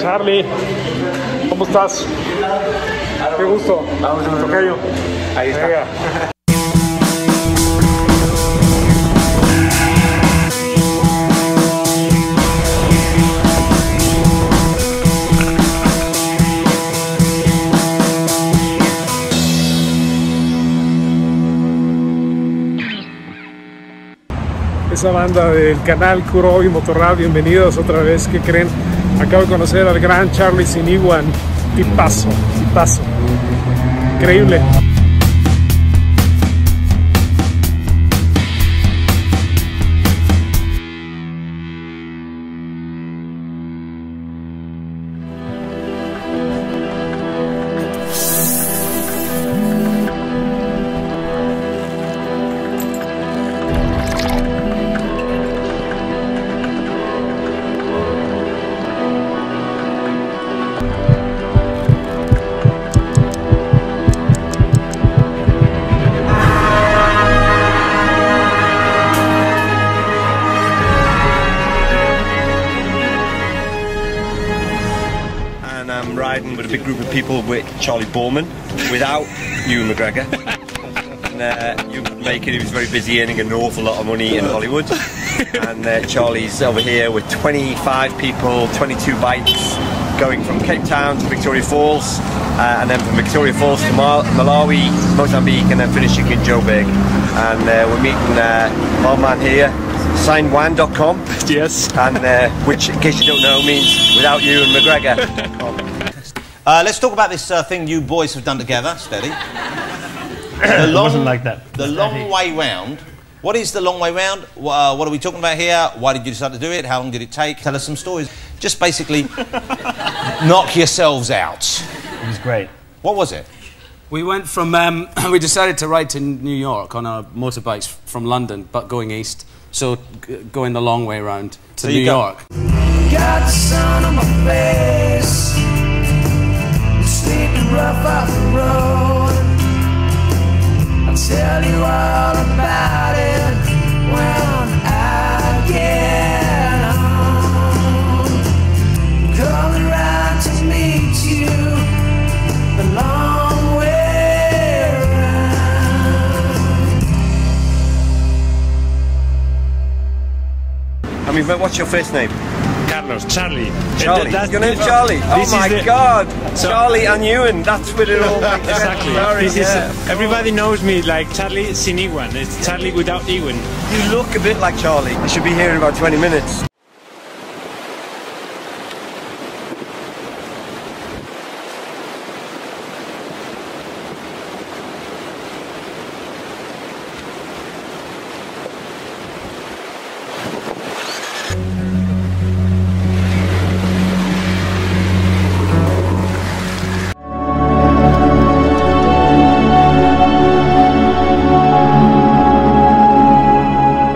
Charlie, ¿cómo estás? Qué gusto. Vamos, Tocayo. Ahí está. Venga. Esa banda del canal Kurobi Motorrad, bienvenidos otra vez. ¿Qué creen? Acabo de conocer al gran Charlie Siniguan. Tipazo, tipazo. Increíble. I'm riding with a big group of people with Charlie Borman, without Ewan McGregor. and uh, Ewan He was very busy earning an awful lot of money in Hollywood. and uh, Charlie's over here with 25 people, 22 bikes, going from Cape Town to Victoria Falls, uh, and then from Victoria Falls to Mal- Malawi, Mozambique, and then finishing in Joburg. And uh, we're meeting uh, our man here, signwan.com. Yes. and uh, which, in case you don't know, means without you and McGregor. Uh, let's talk about this uh, thing you boys have done together. Steady. The long, wasn't like that. The long way round. What is the long way round? Uh, what are we talking about here? Why did you decide to do it? How long did it take? Tell us some stories. Just basically knock yourselves out. It was great. What was it? We went from, um, we decided to ride to New York on our motorbikes from London, but going east. So g- going the long way round to So you New go- York. I mean, what's your first name? Carlos, Charlie. Charlie. That- your name's Charlie. Oh this my the- God, So- Charlie and Ewan. That's what it all makes. Exactly. Sorry, This is, everybody knows me like Charlie Siniguan. It's Charlie without Ewan. You look a bit like Charlie. You should be here in about 20 minutes.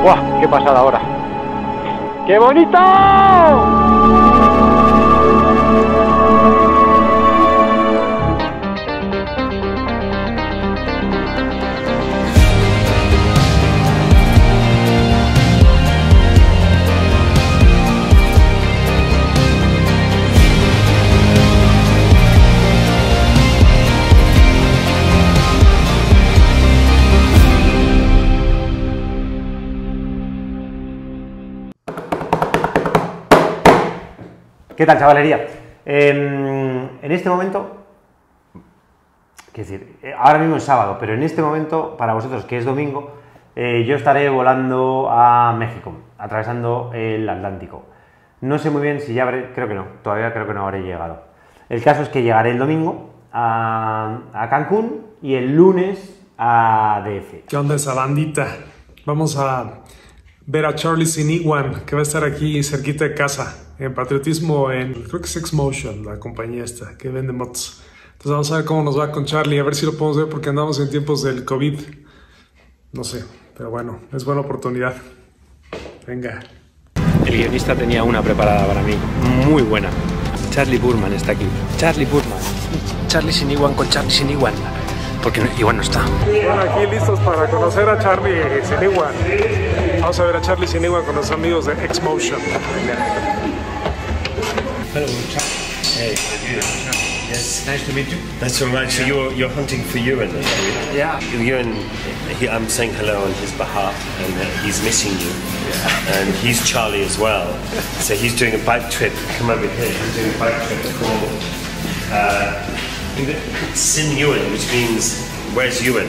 ¡Buah! ¡Qué pasada ahora! ¡Qué bonito! ¿Qué tal, chavalería? Em, en este momento, quiero decir, eh, ahora mismo es sábado, pero en este momento, para vosotros que es domingo, eh, yo estaré volando a México, atravesando el Atlántico. No sé muy bien si ya habré, creo que no, todavía creo que no habré llegado. El caso es que llegaré el domingo a, Cancún y el lunes a DF. ¿Qué onda esa bandita? Vamos a ver a Charlie Siniguan, que va a estar aquí cerquita de casa, en patriotismo en, creo que es X-Motion, la compañía esta, que vende motos. Entonces vamos a ver cómo nos va con Charlie, a ver si lo podemos ver porque andamos en tiempos del COVID. No sé, pero bueno, es buena oportunidad. Venga. El guionista tenía una preparada para mí, muy buena. Charlie Burman está aquí. Charlie Burman. Charlie Siniguan con Charlie Siniguan. Porque no- igual no está. Bueno, aquí listos para conocer a Charlie Siniguan. Vamos a ver a Charlie Siniguan con los amigos de X-Motion. Hello, Hey, yes. Nice to meet you. That's all right. So you're you're hunting for Ewan, are you? Yeah. Ewan, he, I'm saying hello on his behalf, and uh, he's missing you. And he's Charlie as well. So he's doing a bike trip. Come over here. He's doing a bike trip called uh, Sin Ewan, which means where's Ewan?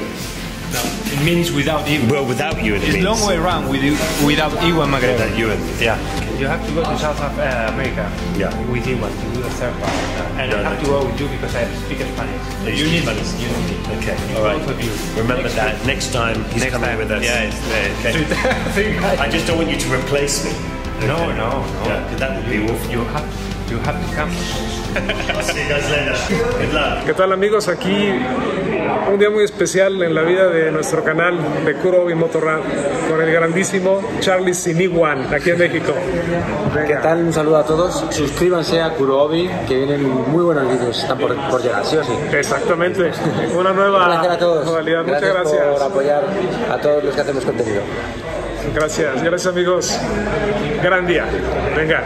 No, it means without Ewan. Well, without Ewan, it It's means long way around with, without Ewan McGregor. without Ewan. Yeah. You have to go to South uh, America Yeah. with Ewan to do the third part. And No, I have to go with you because I speak Spanish. You You need Spanish? You need me. Okay. All right. Both of you. Remember Next that. Next time he's Next coming time. with us. Yeah, it's the Okay. three, three guys. I just don't want you to replace me. No, Okay. no, no. Yeah, that would be you, awful. you have you have to come. I'll see you guys later. Good luck. ¿Qué tal amigos? Aquí un día muy especial en la vida de nuestro canal de Kurobi Motorrad con el grandísimo Charlie Siniguan aquí en México. ¿Qué tal? Un saludo a todos. Suscríbanse a Kurobi, que vienen muy buenos vídeos. Están por, por llegar, ¿sí o sí? Exactamente, una Un nueva placer a todos. modalidad. Muchas Gracias por gracias. apoyar a todos los que hacemos contenido. Gracias, gracias amigos. Gran día. Venga.